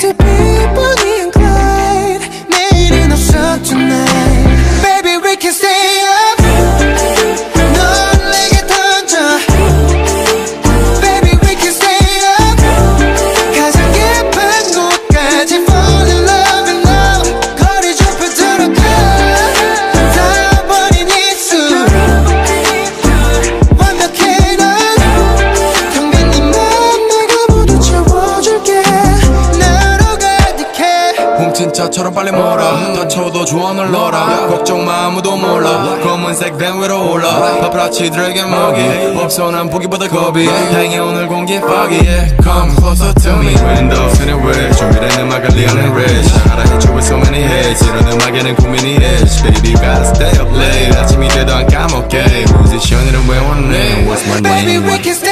to people 차처럼 빨리 몰아 다쳐도 널 넣어라 걱정 마 아무도 몰라 검은색 밴 위로 올라 파프라치들에게 먹이 없어 난 보기보다 겁이 행해 오늘 공기 foggy Come closer to me Windows in the red 준비된 음악을 리얼은 rich 알아 hit you with so many hits 이런 음악에는 고민이 is Baby you gotta stay up late 아침이 돼도 안 까먹게 뮤지션이란 왜 원해 What's my Baby name we can stay